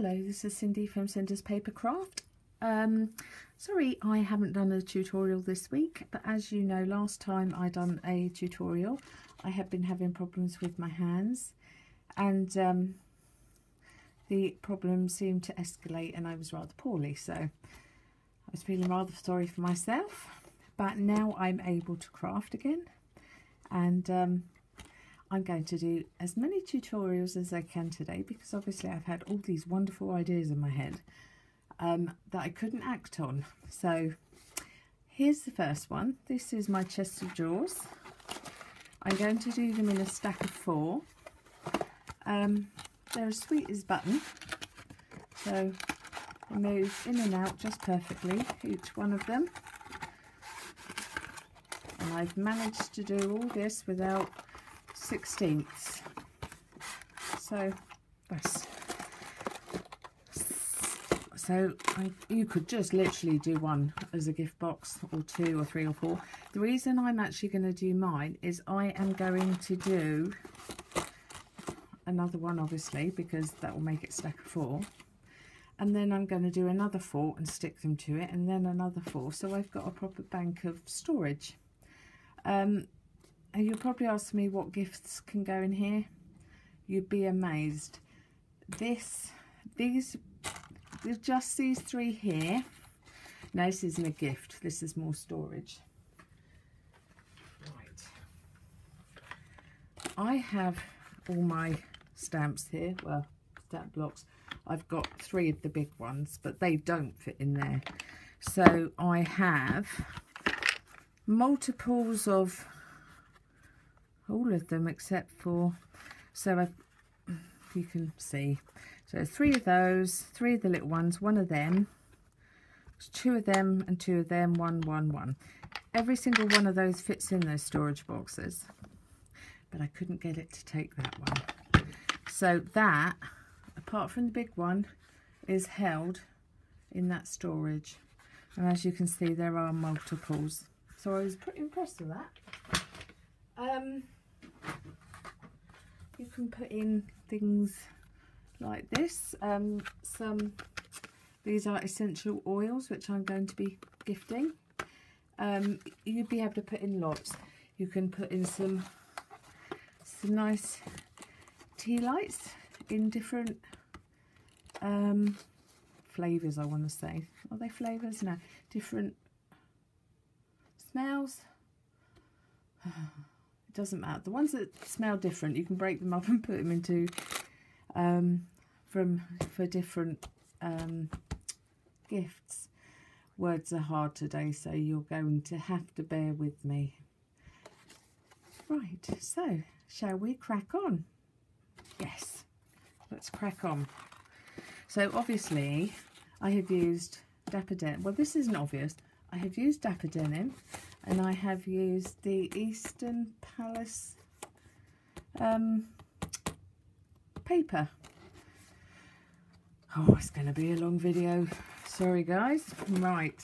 Hello, this is Cindy from Cinders Papercraft. Um, sorry I haven't done a tutorial this week, but as you know last time I done a tutorial I have been having problems with my hands and um, the problem seemed to escalate and I was rather poorly so I was feeling rather sorry for myself but now I'm able to craft again and um, I'm going to do as many tutorials as I can today because obviously I've had all these wonderful ideas in my head um, that I couldn't act on. So here's the first one. This is my chest of drawers. I'm going to do them in a stack of four. Um, they're as sweet as button. So they move in and out just perfectly, each one of them. And I've managed to do all this without sixteenths. So so I, you could just literally do one as a gift box or two or three or four. The reason I'm actually going to do mine is I am going to do another one obviously because that will make it stack of four and then I'm going to do another four and stick them to it and then another four so I've got a proper bank of storage. Um, you'll probably ask me what gifts can go in here. You'd be amazed. This, these, just these three here. No, this isn't a gift. This is more storage. Right. I have all my stamps here. Well, stamp blocks. I've got three of the big ones, but they don't fit in there. So I have multiples of all of them except for so I've, you can see. So three of those three of the little ones one of them two of them and two of them one one one. Every single one of those fits in those storage boxes but I couldn't get it to take that one. So that apart from the big one is held in that storage. And as you can see there are multiples. So I was pretty impressed with that. Um, you can put in things like this. Um, some these are essential oils which I'm going to be gifting. Um, you'd be able to put in lots. You can put in some some nice tea lights in different um, flavors I want to say. Are they flavors? No. Different smells doesn't matter. The ones that smell different you can break them up and put them into um, from for different um, gifts. Words are hard today so you're going to have to bear with me. Right so shall we crack on? Yes let's crack on. So obviously I have used Dapper Denim well this isn't obvious. I have used Dapper Denim and I have used the Eastern Palace um, paper. Oh, it's going to be a long video. Sorry, guys. Right.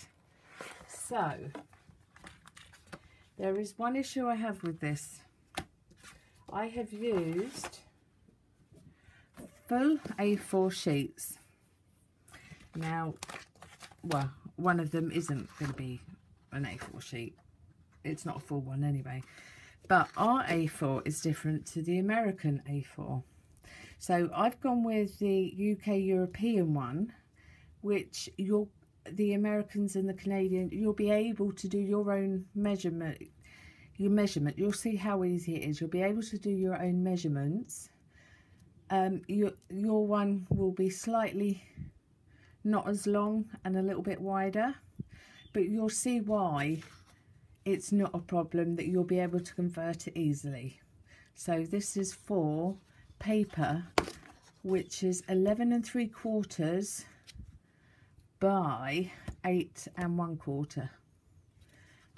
So, there is one issue I have with this. I have used full A4 sheets. Now, well, one of them isn't going to be an A4 sheet it's not a full one anyway. But our A4 is different to the American A4. So I've gone with the UK European one, which you'll, the Americans and the Canadian, you'll be able to do your own measurement. Your measurement, you'll see how easy it is. You'll be able to do your own measurements. Um, your your one will be slightly not as long and a little bit wider, but you'll see why it's not a problem that you'll be able to convert it easily. So this is for paper, which is 11 and 3 quarters by 8 and 1 quarter.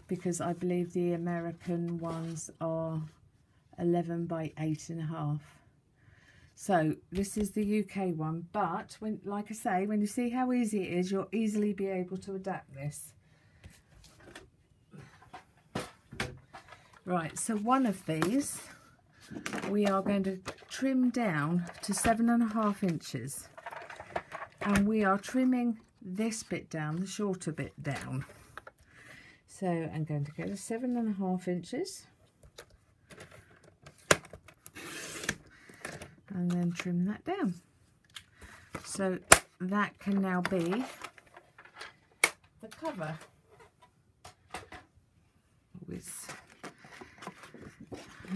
Because I believe the American ones are 11 by 8 and a half. So this is the UK one, but when, like I say, when you see how easy it is, you'll easily be able to adapt this. Right, so one of these we are going to trim down to seven and a half inches. and we are trimming this bit down, the shorter bit down. So I'm going to go to seven and a half inches. And then trim that down. So that can now be the cover. With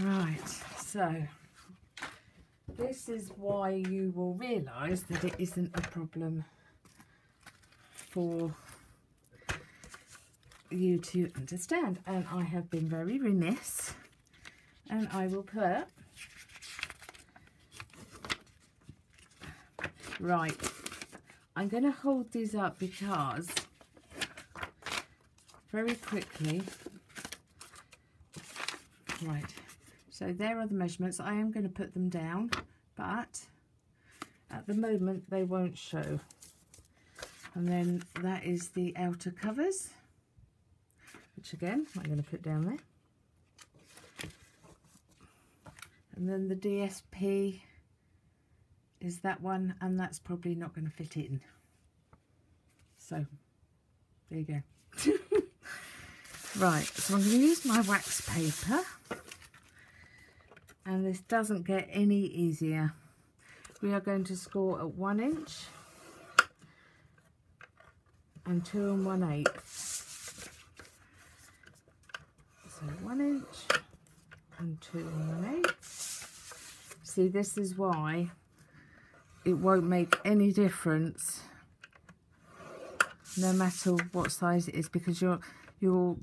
right, so this is why you will realise that it isn't a problem for you to understand. And I have been very remiss and I will put right I'm going to hold these up because very quickly right so there are the measurements. I am going to put them down but at the moment they won't show. And then that is the outer covers which again I'm going to put down there. And then the DSP is that one and that's probably not going to fit in. So there you go. Right so I'm going to use my wax paper and this doesn't get any easier we are going to score at one inch and two and one eighth. So one inch and two and one eighth. See, this is why it won't make any difference no matter what size it is because you're you're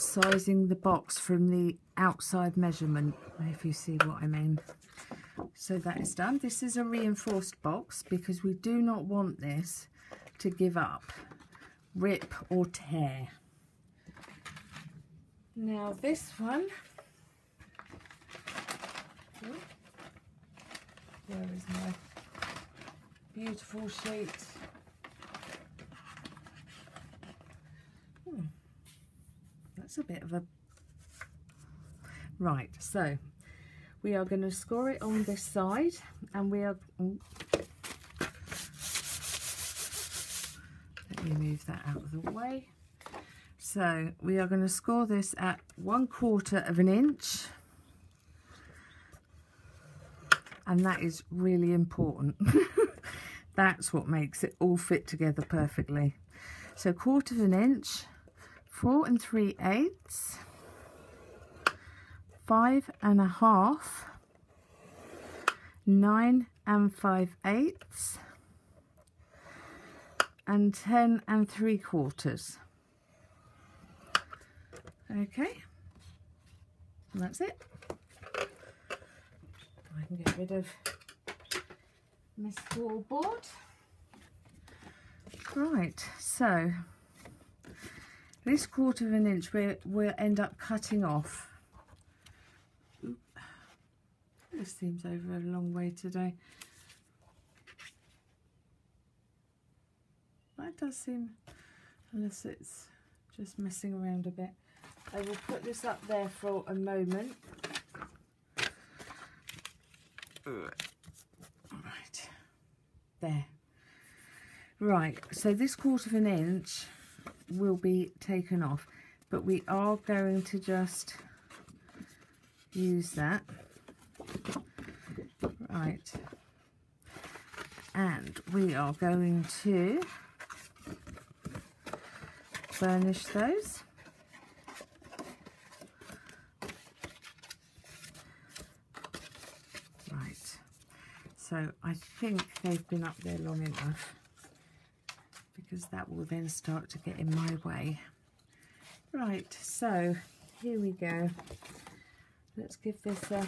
sizing the box from the outside measurement if you see what I mean so that is done this is a reinforced box because we do not want this to give up, rip or tear. Now this one, where is my beautiful sheet? That's a bit of a... Right, so we are going to score it on this side and we are... Oh, Let me move that out of the way. So we are going to score this at one quarter of an inch. And that is really important. That's what makes it all fit together perfectly. So quarter of an inch, four and three eighths, five and a half, nine and five eighths, and 10 and 3 quarters. Okay, and that's it. I can get rid of this score board. Right, so this quarter of an inch we will end up cutting off. This seems over a long way today. That does seem, unless it's just messing around a bit. I will put this up there for a moment. Right, there. Right, so this quarter of an inch will be taken off, but we are going to just use that. Right, and we are going to burnish those. Right, so I think they've been up there long enough because that will then start to get in my way. Right, so here we go. Let's give this a,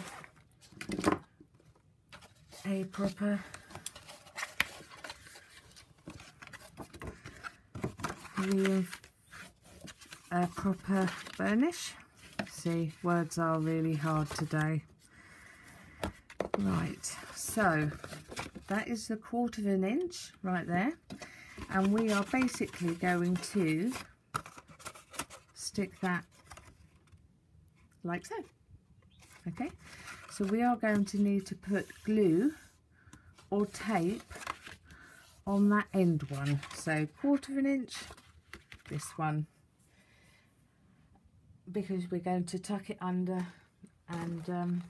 a proper a proper burnish. See, words are really hard today. Right, so that is a quarter of an inch right there. And we are basically going to stick that like so. Okay, so we are going to need to put glue or tape on that end one. So quarter of an inch, this one. Because we're going to tuck it under and um,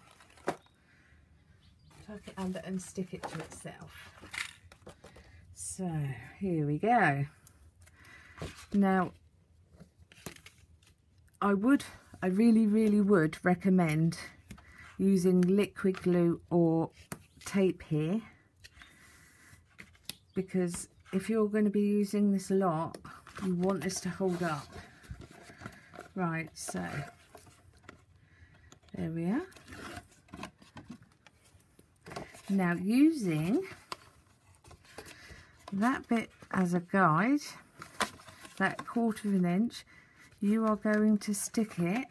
tuck it under and stick it to itself. So here we go. Now, I would, I really, really would recommend using liquid glue or tape here. Because if you're going to be using this a lot you want this to hold up. Right so there we are. Now using that bit as a guide that quarter of an inch you are going to stick it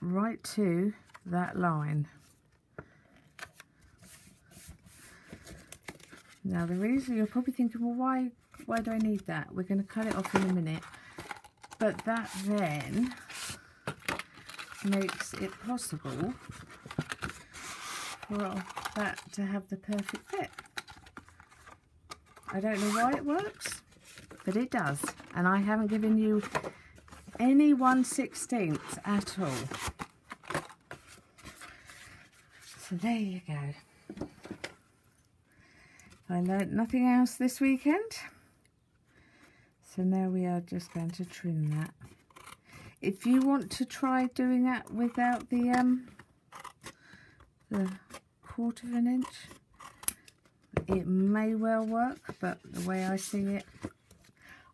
right to that line Now the reason you're probably thinking, well, why, why do I need that? We're going to cut it off in a minute. But that then makes it possible for that to have the perfect fit. I don't know why it works, but it does. And I haven't given you any 1 16th at all. So there you go. I learnt nothing else this weekend. So now we are just going to trim that. If you want to try doing that without the um the quarter of an inch, it may well work, but the way I see it,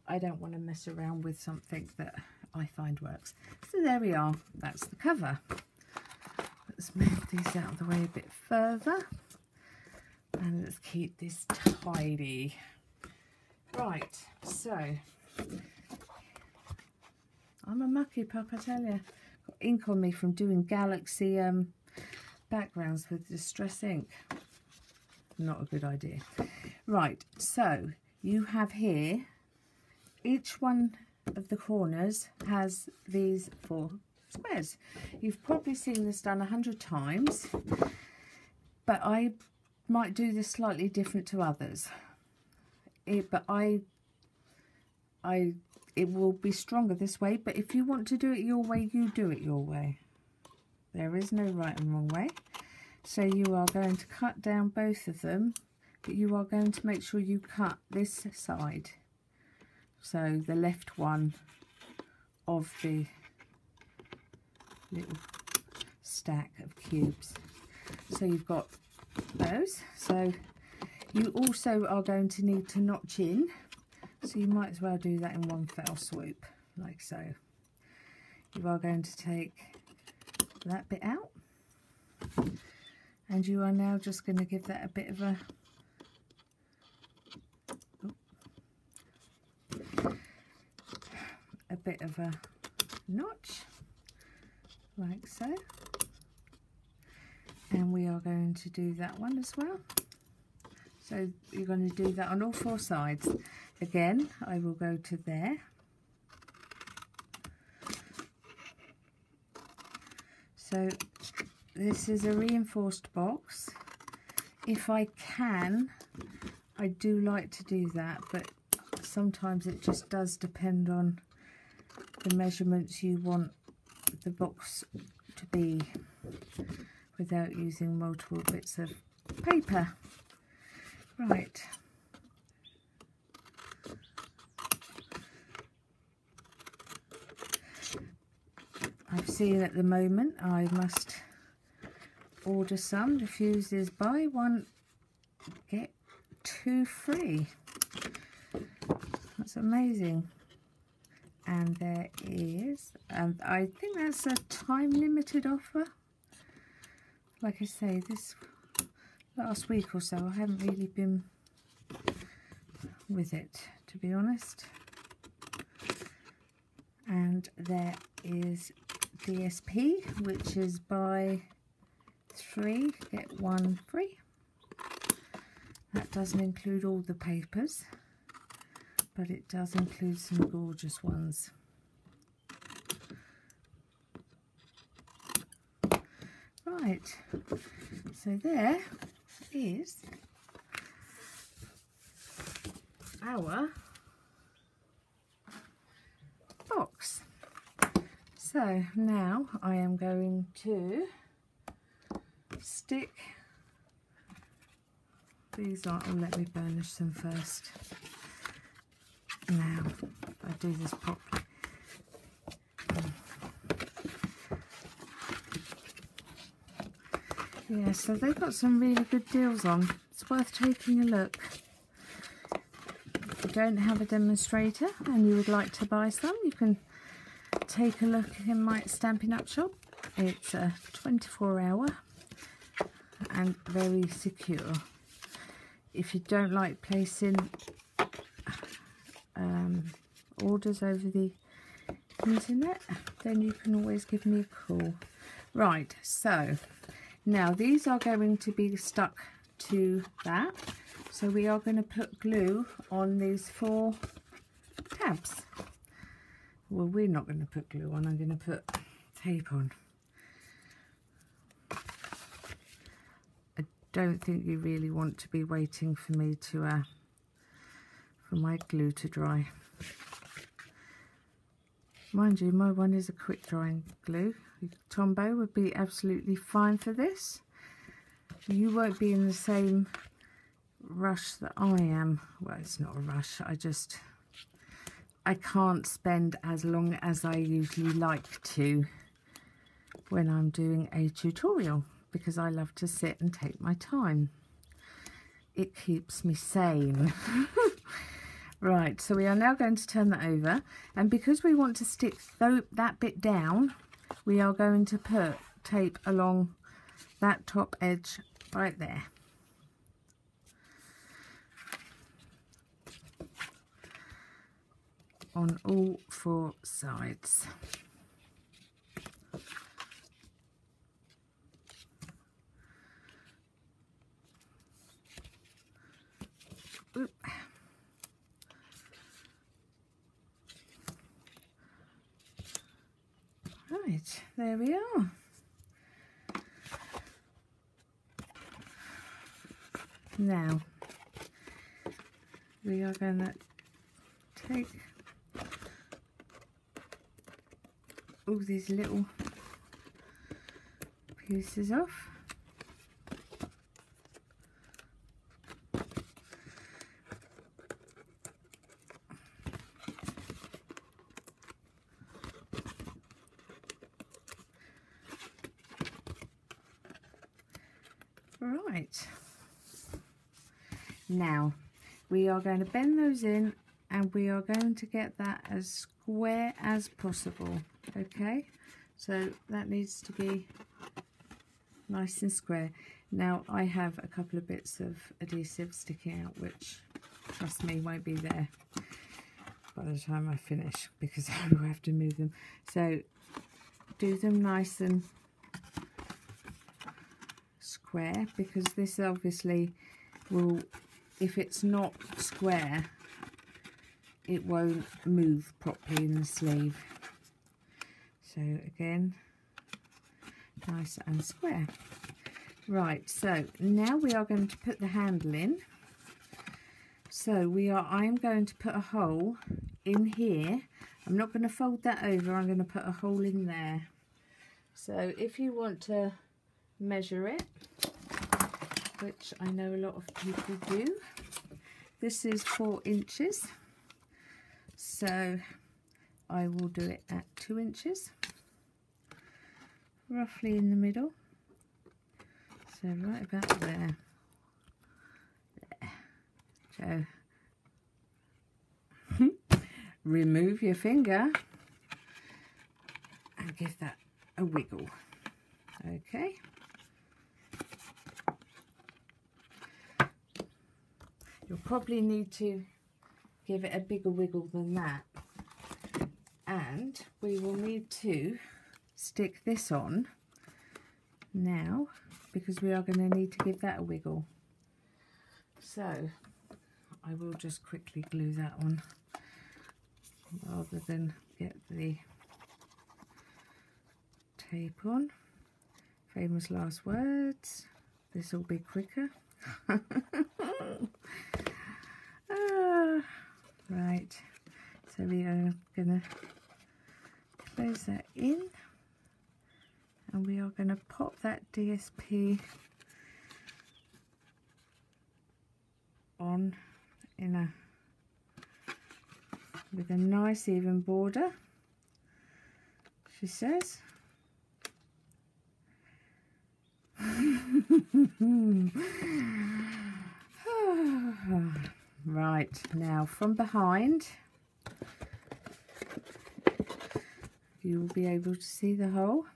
I don't want to mess around with something that I find works. So there we are, that's the cover. Let's move these out of the way a bit further. And let's keep this tidy. Right, so I'm a mucky pup, I tell you. Got ink on me from doing Galaxy um, backgrounds with Distress ink. Not a good idea. Right, so you have here, each one of the corners has these four squares. You've probably seen this done a hundred times, but I might do this slightly different to others. It, but I, I, it will be stronger this way. But if you want to do it your way, you do it your way. There is no right and wrong way. So you are going to cut down both of them, but you are going to make sure you cut this side. So the left one of the little stack of cubes. So you've got those. So you also are going to need to notch in. So you might as well do that in one fell swoop, like so. You are going to take that bit out. And you are now just going to give that a bit of a a bit of a notch like so. And we are going to do that one as well. So you're going to do that on all four sides. Again I will go to there. So this is a reinforced box if I can I do like to do that but sometimes it just does depend on the measurements you want the box to be without using multiple bits of paper. Right. I've seen at the moment I must order some. Diffusers buy one, get two free. That's amazing. And there is, and I think that's a time limited offer like I say, this last week or so, I haven't really been with it, to be honest. And there is DSP, which is buy three, get one free. That doesn't include all the papers, but it does include some gorgeous ones. Right, so there is our box. So now I am going to stick these on, oh let me burnish them first. Now I do this properly. Yeah, so they've got some really good deals on. It's worth taking a look. If you don't have a demonstrator and you would like to buy some, you can take a look in my Stampin' Up shop. It's a 24 hour and very secure. If you don't like placing um, orders over the internet, then you can always give me a call. Right, so now these are going to be stuck to that. So we are going to put glue on these four tabs. Well, we're not going to put glue on. I'm going to put tape on. Don't think you really want to be waiting for me to, uh, for my glue to dry. Mind you, my one is a quick drying glue. Tombow would be absolutely fine for this. You won't be in the same rush that I am. Well, it's not a rush. I just I can't spend as long as I usually like to when I'm doing a tutorial because I love to sit and take my time. It keeps me sane. right, so we are now going to turn that over and because we want to stick that bit down, we are going to put tape along that top edge right there. on all four sides. Right, there we are. Now, we are going to take all these little pieces off. Right. Now, we are going to bend those in and we are going to get that as square as possible okay? So that needs to be nice and square. Now I have a couple of bits of adhesive sticking out which trust me won't be there by the time I finish because I will have to move them. So do them nice and square because this obviously will if it's not square it won't move properly in the sleeve. So again nice and square. Right so now we are going to put the handle in. So we are I'm going to put a hole in here. I'm not going to fold that over I'm going to put a hole in there. So if you want to measure it which I know a lot of people do. This is four inches. So I will do it at two inches roughly in the middle. So right about there, so remove your finger and give that a wiggle. Okay you'll probably need to give it a bigger wiggle than that. And we will need to stick this on now because we are going to need to give that a wiggle. So I will just quickly glue that on rather than get the tape on. Famous last words. This will be quicker Right, so we are going to close that in. And we are going to pop that DSP on in a with a nice even border she says right now from behind you will be able to see the hole.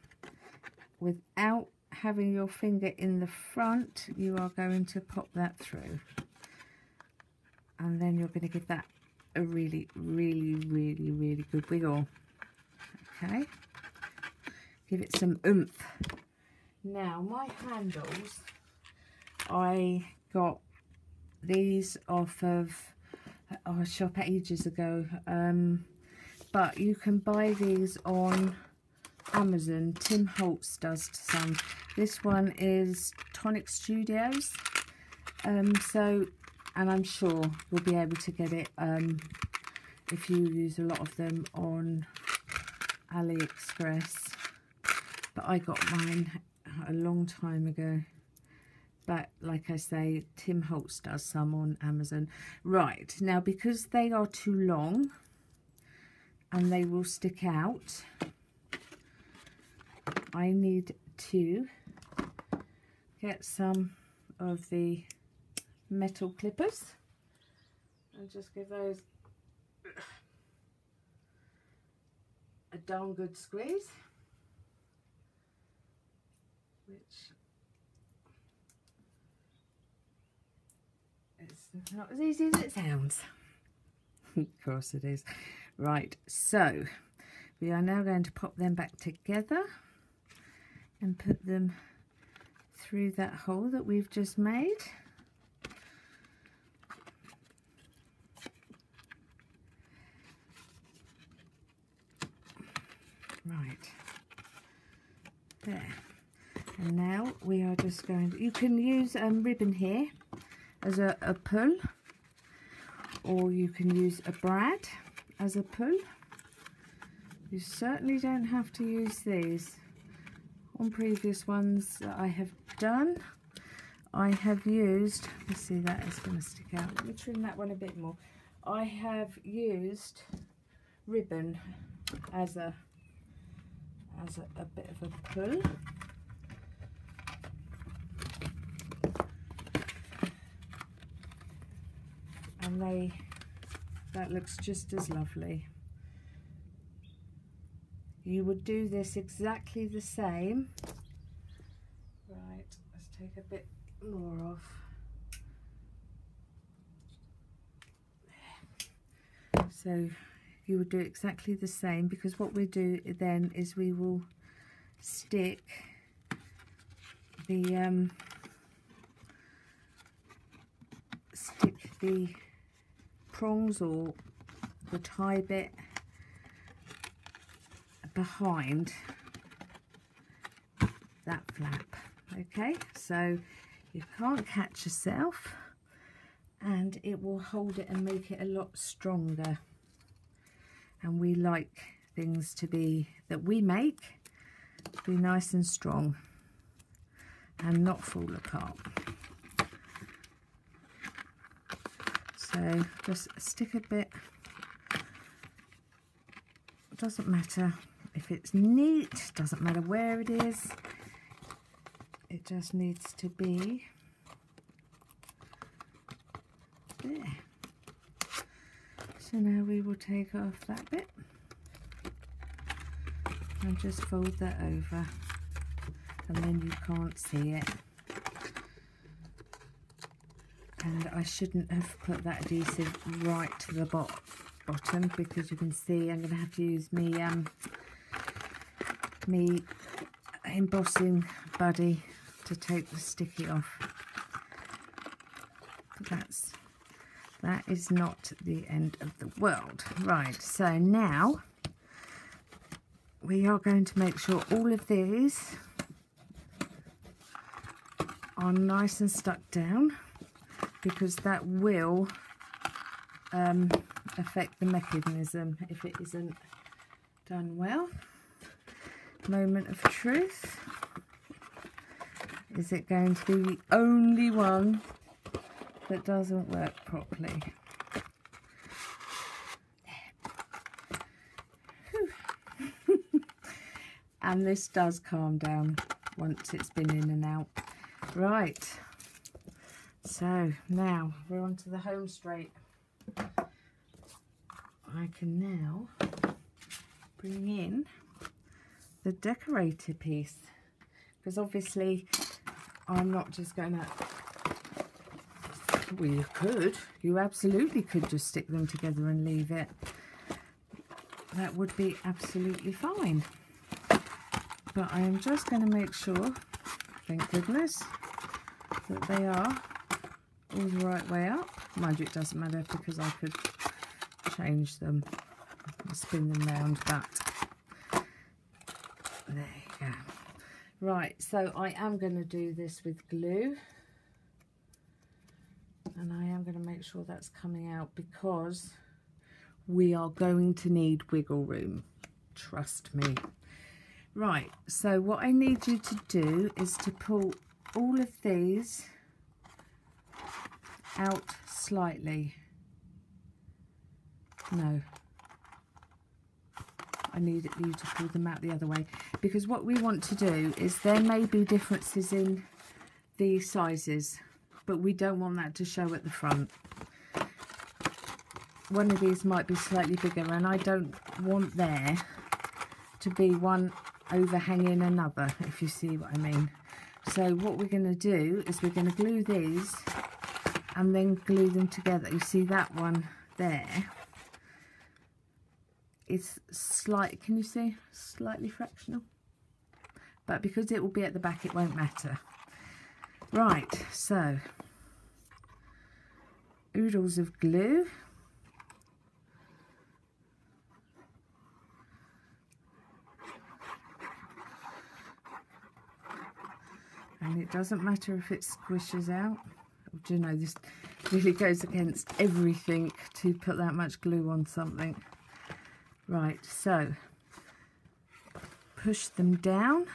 Without having your finger in the front you are going to pop that through. And then you're going to give that a really really really really good wiggle. Okay? Give it some oomph now my handles I got these off of oh, a shop ages ago um, but you can buy these on Amazon. Tim Holtz does some. This one is Tonic Studios. Um, so, and I'm sure you'll be able to get it um, if you use a lot of them on AliExpress. But I got mine a long time ago. But like I say, Tim Holtz does some on Amazon. Right, now because they are too long and they will stick out, I need to get some of the metal clippers and just give those a darn good squeeze which is not as easy as it sounds of course it is right so we are now going to pop them back together and put them through that hole that we've just made. Right, there. And now we are just going you can use um, ribbon here as a, a pull or you can use a brad as a pull. You certainly don't have to use these. On previous ones that I have done I have used let's see that is going to stick out. Let me trim that one a bit more. I have used ribbon as a as a, a bit of a pull and they that looks just as lovely. You would do this exactly the same. Right let's take a bit more off. So you would do exactly the same because what we do then is we will stick the um, stick the prongs or the tie bit behind that flap okay? So you can't catch yourself and it will hold it and make it a lot stronger. And we like things to be that we make be nice and strong and not fall apart so just stick a bit. Doesn't matter if it's neat doesn't matter where it is. It just needs to be there. So now we will take off that bit and just fold that over and then you can't see it and I shouldn't have put that adhesive right to the bottom bottom because you can see I'm going to have to use me um, me embossing buddy to take the sticky off. but That's that is not the end of the world. Right, so now we are going to make sure all of these are nice and stuck down because that will um, affect the mechanism if it isn't done well. Moment of truth. Is it going to be the only one that doesn't work properly? and this does calm down once it's been in and out. Right, so now we're on to the home straight. I can now bring in the decorator piece because obviously I'm not just going to well you could you absolutely could just stick them together and leave it that would be absolutely fine but I am just going to make sure thank goodness that they are all the right way up. Mind you it doesn't matter because I could change them. Spin them round but there you go. Right so I am going to do this with glue. And I am going to make sure that's coming out because we are going to need wiggle room. Trust me. Right so what I need you to do is to pull all of these out slightly. No. I need you to pull them out the other way. Because what we want to do is there may be differences in the sizes but we don't want that to show at the front. One of these might be slightly bigger and I don't want there to be one overhanging another if you see what I mean. So what we're going to do is we're going to glue these and then glue them together you see that one there is slight, can you see? Slightly fractional. But because it will be at the back, it won't matter. Right, so oodles of glue. And it doesn't matter if it squishes out. Do you know, this really goes against everything to put that much glue on something. Right, so push them down.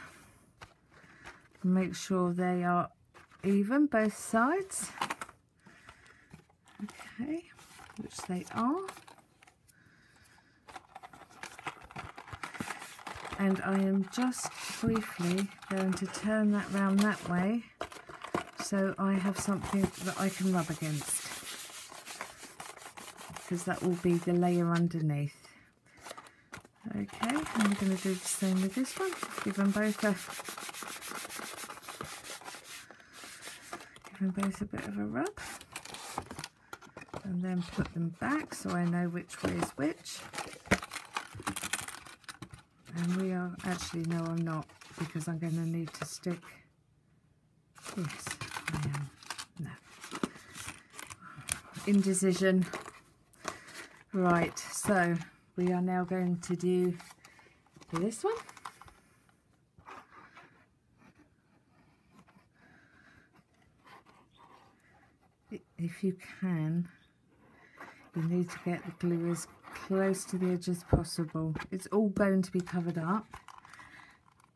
Make sure they are even, both sides. Okay, which they are. And I am just briefly going to turn that round that way so I have something that I can rub against because that will be the layer underneath. Okay, I'm going to do the same with this one. Give them both a give them both a bit of a rub, and then put them back so I know which way is which. And we are actually no, I'm not because I'm going to need to stick. Yes, I am. No. Indecision. Right, so we are now going to do this one. If you can, you need to get the glue as close to the edge as possible. It's all going to be covered up,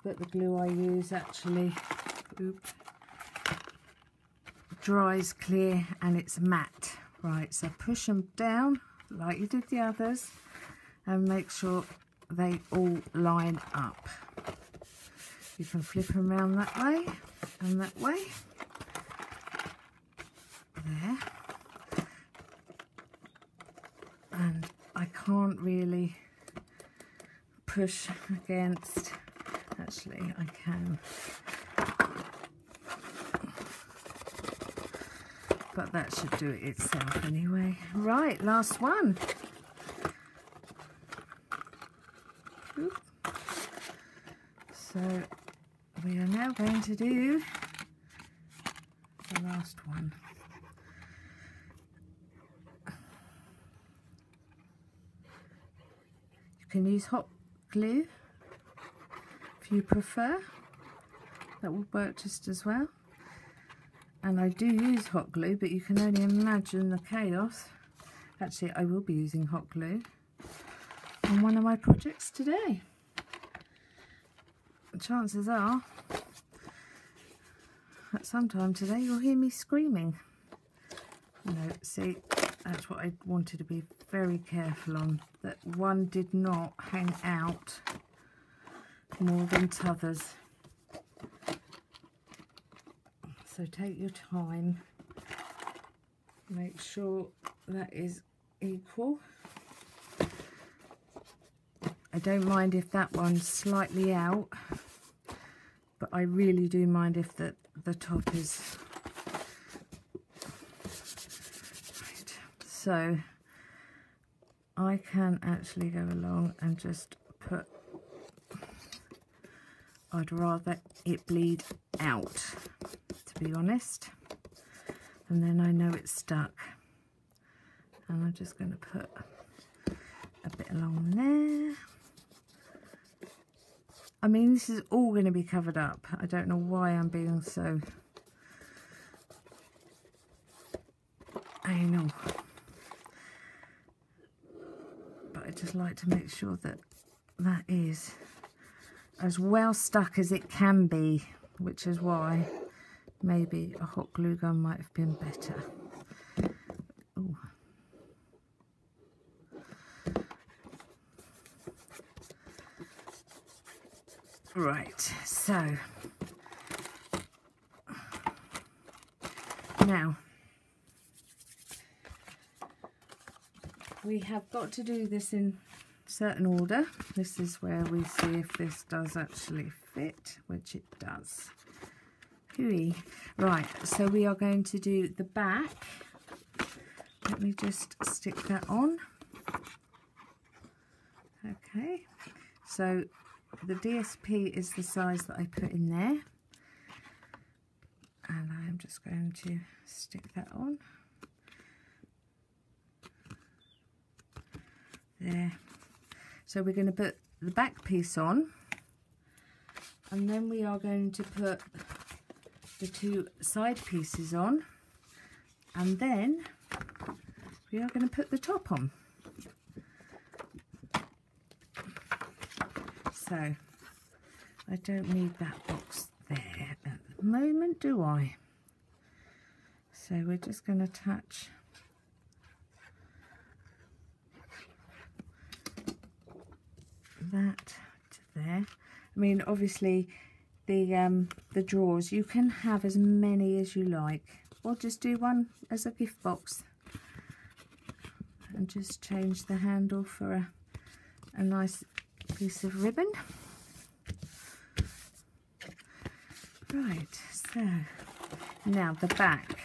but the glue I use actually oops, dries clear and it's matte. Right, so push them down like you did the others and make sure they all line up. You can flip them around that way and that way. There. And I can't really push against, actually I can. But that should do it itself anyway. Right, last one. So we are now going to do the last one. You can use hot glue if you prefer. That will work just as well. And I do use hot glue, but you can only imagine the chaos Actually, I will be using hot glue on one of my projects today. Chances are at some time today you'll hear me screaming. No, see, that's what I wanted to be very careful on, that one did not hang out more than t'others. So take your time, make sure that is equal. I don't mind if that one's slightly out, but I really do mind if the, the top is... Right. So I can actually go along and just put... I'd rather it bleed out, be honest. And then I know it's stuck. And I'm just going to put a bit along there. I mean, this is all going to be covered up. I don't know why I'm being so anal. But I just like to make sure that that is as well stuck as it can be, which is why maybe a hot glue gun might have been better. Ooh. Right, so now we have got to do this in certain order. This is where we see if this does actually fit, which it does. Right, so we are going to do the back. Let me just stick that on. Okay, so the DSP is the size that I put in there. And I'm just going to stick that on. There. So we're going to put the back piece on. And then we are going to put the two side pieces on. And then we are going to put the top on. So I don't need that box there at the moment, do I? So we're just going to attach that to there. I mean, obviously, the um, the drawers, you can have as many as you like. Or just do one as a gift box. And just change the handle for a, a nice piece of ribbon. Right, so now the back.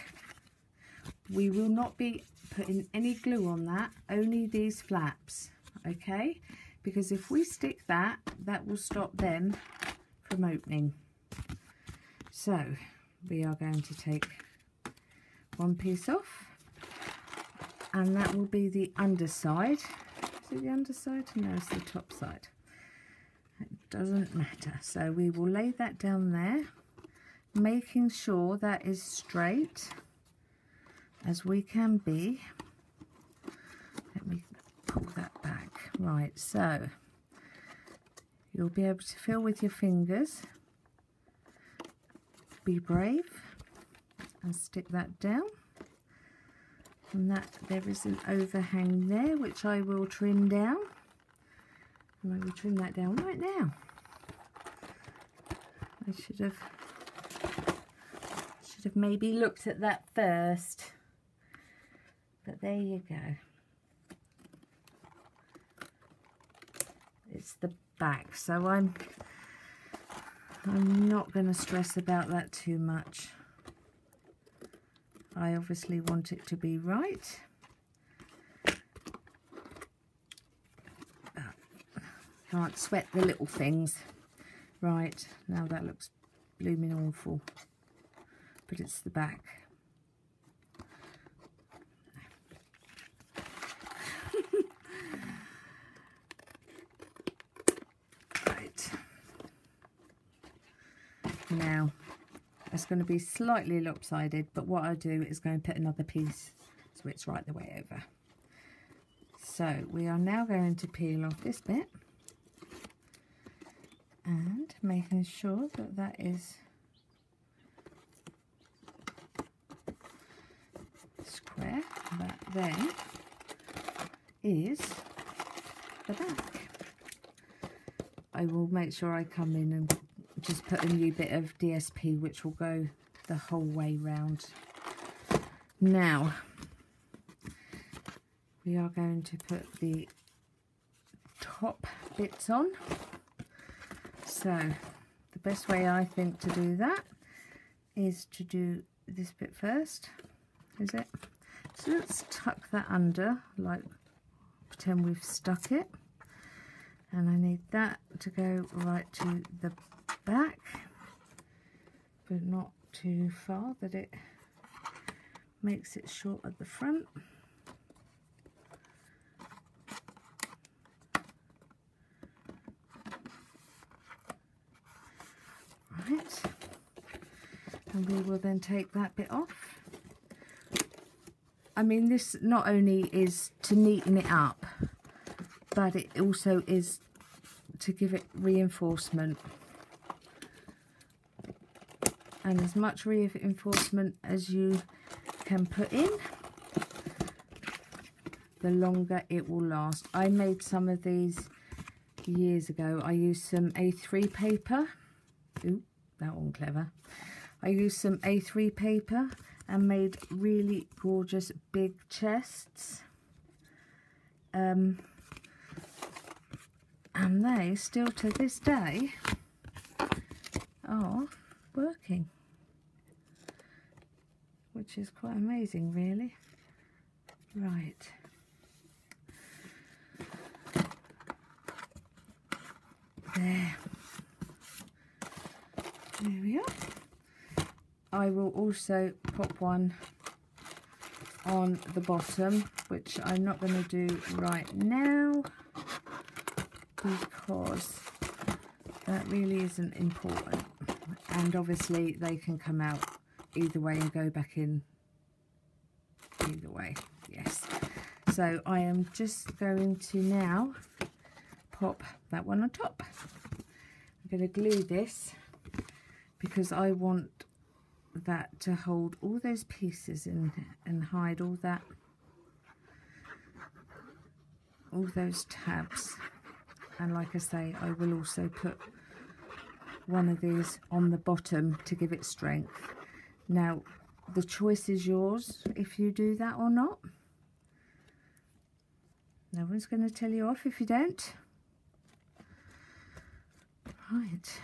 We will not be putting any glue on that, only these flaps, okay? Because if we stick that, that will stop them from opening. So we are going to take one piece off and that will be the underside. Is it the underside? No, it's the top side. It doesn't matter. So we will lay that down there, making sure that is straight as we can be. Let me pull that back. Right, so you'll be able to feel with your fingers. Be brave and stick that down. And that there is an overhang there, which I will trim down. And I will trim that down right now. I should have should have maybe looked at that first. But there you go. It's the back, so I'm I'm not going to stress about that too much. I obviously want it to be right. Ah, can't sweat the little things. Right, now that looks blooming awful. But it's the back. right. Now, it's going to be slightly lopsided, but what I do is go and put another piece so it's right the way over. So we are now going to peel off this bit and making sure that that is square. That then is the back. I will make sure I come in and just put a new bit of DSP which will go the whole way round. Now we are going to put the top bits on. So the best way I think to do that is to do this bit first, is it? So let's tuck that under, like pretend we've stuck it. And I need that to go right to the back, but not too far that it makes it short at the front. Right, and we will then take that bit off. I mean, this not only is to neaten it up, but it also is to give it reinforcement and as much reinforcement as you can put in the longer it will last. I made some of these years ago. I used some A3 paper. Ooh, that one clever. I used some A3 paper and made really gorgeous big chests. Um, and they still to this day are working which is quite amazing really. Right. There. There we are. I will also pop one on the bottom which I'm not going to do right now because that really isn't important. And obviously they can come out either way and go back in. Either way yes. So I am just going to now pop that one on top. I'm going to glue this because I want that to hold all those pieces and and hide all that all those tabs. And like I say I will also put one of these on the bottom to give it strength now the choice is yours if you do that or not. No one's going to tell you off if you don't. Right.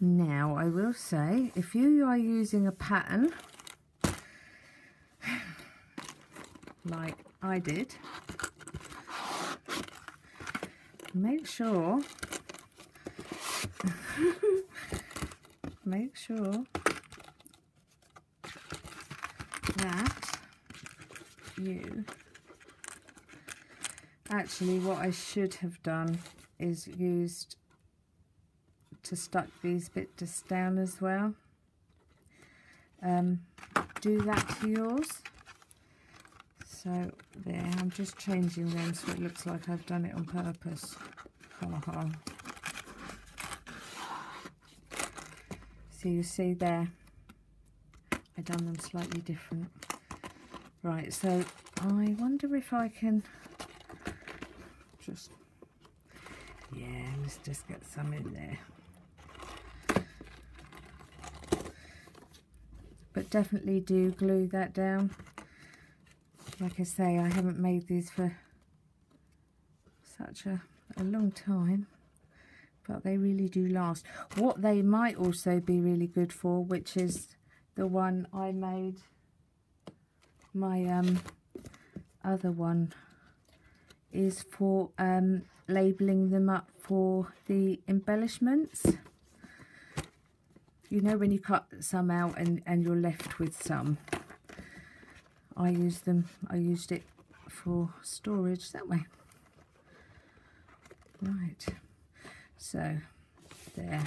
Now I will say if you are using a pattern like I did make sure make sure that you actually what I should have done is used to stuck these bits down as well. Um, do that to yours. So there I'm just changing them so it looks like I've done it on purpose. Ha ha so you see there I done them slightly different. Right so I wonder if I can just yeah let's just get some in there. But definitely do glue that down. Like I say I haven't made these for such a, a long time but they really do last. What they might also be really good for which is the one I made my um other one is for um labeling them up for the embellishments. You know when you cut some out and and you're left with some. I use them, I used it for storage that way. Right, so there.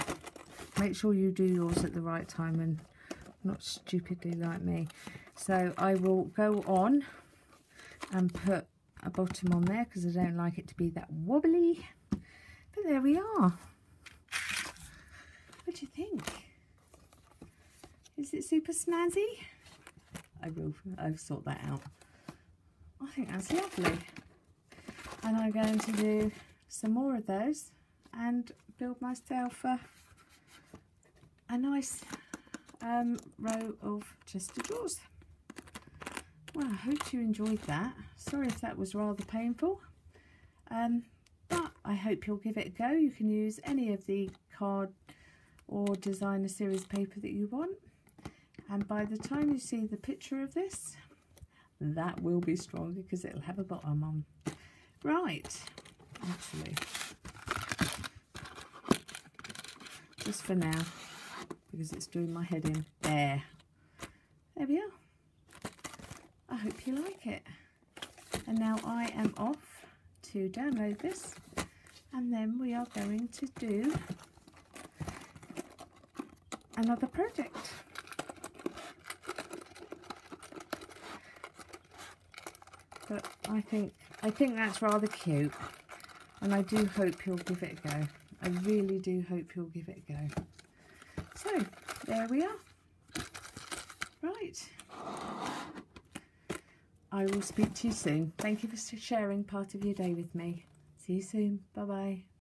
Make sure you do yours at the right time and not stupidly like me. So I will go on and put a bottom on there because I don't like it to be that wobbly. But there we are. What do you think? Is it super snazzy? I will I'll sort that out. I think that's lovely. And I'm going to do some more of those and build myself a, a nice um, row of chest of drawers. Well, I hope you enjoyed that. Sorry if that was rather painful. Um, but I hope you'll give it a go. You can use any of the card or designer series paper that you want. And by the time you see the picture of this, that will be strong because it'll have a bottom on. Right, actually, just for now, because it's doing my head in. There. There we are. I hope you like it. And now I am off to download this and then we are going to do another project. But I think I think that's rather cute and I do hope you'll give it a go. I really do hope you'll give it a go. So there we are. Right. I will speak to you soon. Thank you for sharing part of your day with me. See you soon. Bye bye.